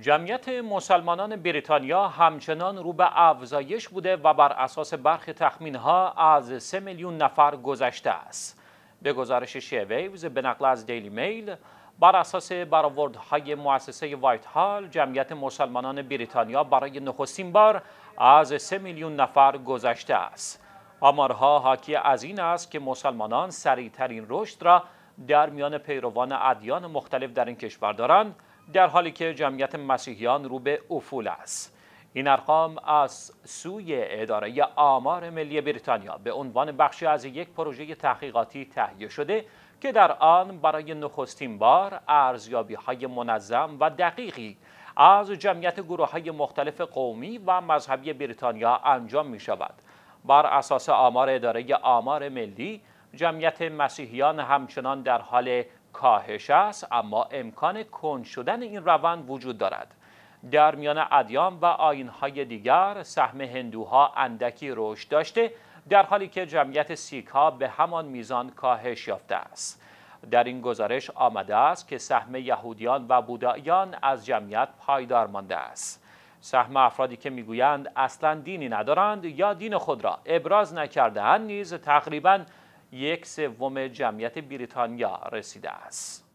جمعیت مسلمانان بریتانیا همچنان رو به افزایش بوده و بر اساس برخی تخمینها از 3 میلیون نفر گذشته است. به گزارش شیویوز به نقل از دیلی میل بر اساس برآوردهای مؤسسه وایت هال جمعیت مسلمانان بریتانیا برای نخستین بار از 3 میلیون نفر گذشته است. آمارها حاکی از این است که مسلمانان سریعترین رشد را در میان پیروان ادیان مختلف در این کشور دارند در حالی که جمعیت مسیحیان رو به افول است این ارقام از سوی اداره آمار ملی بریتانیا به عنوان بخشی از یک پروژه تحقیقاتی تهیه شده که در آن برای نخستین بار ارزیابی های منظم و دقیقی از جمعیت گروه های مختلف قومی و مذهبی بریتانیا انجام می شود. بر اساس آمار اداره آمار ملی جمعیت مسیحیان همچنان در حال کاهش است اما امکان کند شدن این روند وجود دارد. در میان ادیان و آینهای دیگر سهم هندوها اندکی رشد داشته در حالی که جمعیت سیک ها به همان میزان کاهش یافته است. در این گزارش آمده است که سهم یهودیان و بوداییان از جمعیت پایدار مانده است. سهم افرادی که می‌گویند اصلا دینی ندارند یا دین خود را ابراز نکردهاند نیز تقریبا یک سوم جمعیت بریتانیا رسیده است.